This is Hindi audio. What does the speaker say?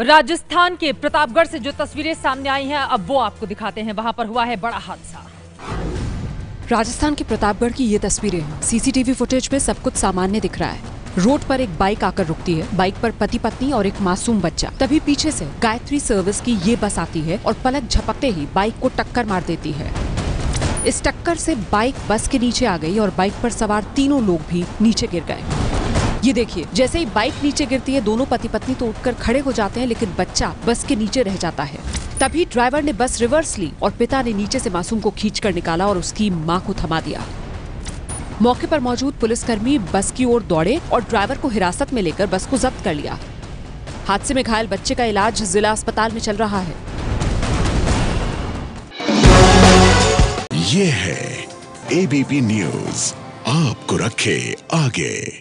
राजस्थान के प्रतापगढ़ से जो तस्वीरें सामने आई हैं, अब वो आपको दिखाते हैं। वहाँ पर हुआ है बड़ा हादसा। राजस्थान के प्रतापगढ़ की ये तस्वीरें, सीसीटीवी फुटेज में सब कुछ सामान्य दिख रहा है। रोड पर एक बाइक आकर रुकती है। बाइक पर पति पत्नी और एक मासूम बच्चा। तभी पीछे से गायत्री सर्विस की ये बस आती है और पलक झपकते ही बाइक को टक्कर मार देती है। इस टक्कर से बाइक बस के नीचे आ गई और बाइक पर सवार तीनों लोग भी नीचे गिर गए। ये देखिए, जैसे ही बाइक नीचे गिरती है, दोनों पति पत्नी तो उठकर खड़े हो जाते हैं, लेकिन बच्चा बस के नीचे रह जाता है। तभी ड्राइवर ने बस रिवर्स ली और पिता ने नीचे से मासूम को खींचकर निकाला और उसकी माँ को थमा दिया। मौके पर मौजूद पुलिसकर्मी बस की ओर दौड़े और ड्राइवर को हिरासत में लेकर बस को जब्त कर लिया। हादसे में घायल बच्चे का इलाज जिला अस्पताल में चल रहा है। ये है एबीपी न्यूज़ आपको रखे आगे।